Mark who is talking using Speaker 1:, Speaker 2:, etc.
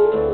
Speaker 1: Ooh.